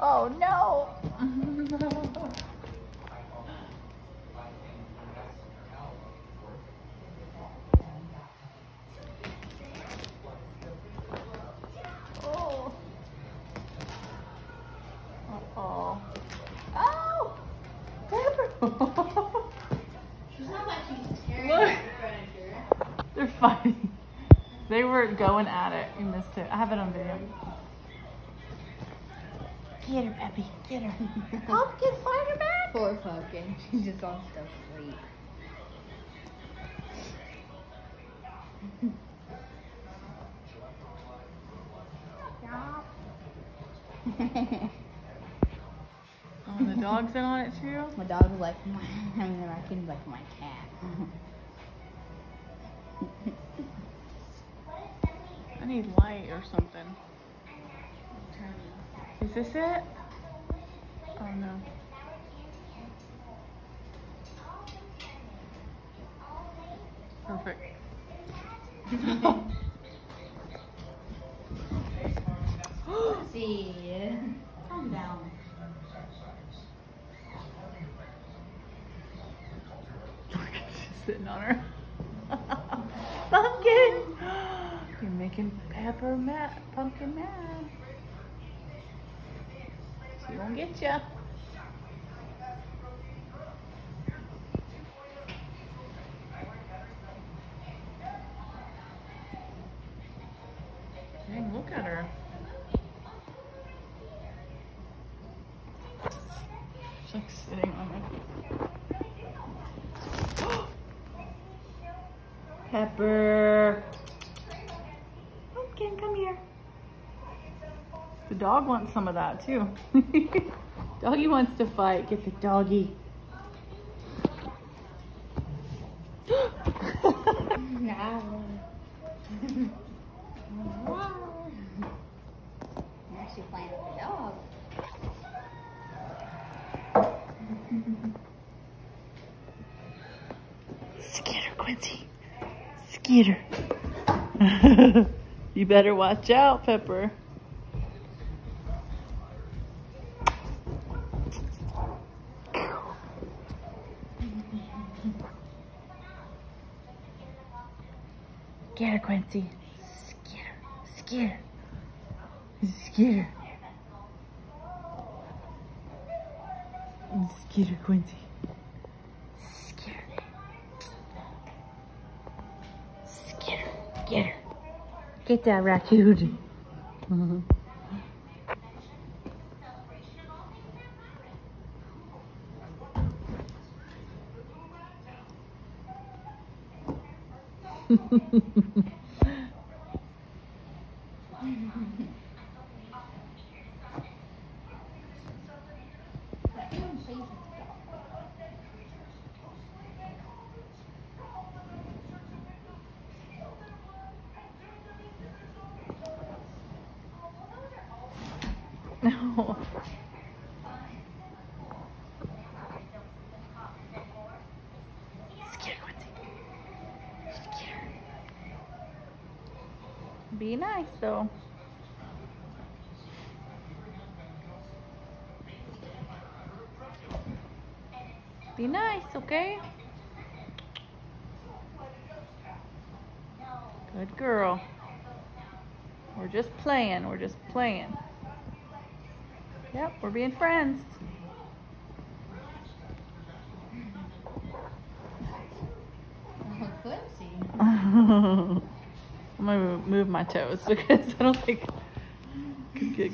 Oh no. oh. Oh. Pepper. It's not like she's tearing the furniture. They're fighting. They were going at it. You missed it. I have it on video. Get her, Peppy. Get her. Pumpkin, fight her back. Poor pumpkin. She just wants to sleep. Oh, the dog's in on it too. my dog was like my, I mean, the raccoon's like my cat. I need light or something. Is this it? Oh no. Perfect. See, calm down. She's sitting on her. Pumpkin! You're making Pepper mad, Pumpkin mad. She won't get ya. Dang, look at her. She's like sitting on it. Pepper. Pumpkin, come here. The dog wants some of that too. doggy wants to fight. Get the doggy. She's Quincy. Skitter. you better watch out, Pepper. Her, Quincy. Skitter. Skitter. Skitter. Skitter, Quincy. Skitter. Get. Get that raccoon. no. Be nice though. Be nice, okay? Good girl. We're just playing. We're just playing. Yep, we're being friends. Oh, Quincy. I'm gonna move my toes because I don't think I could get.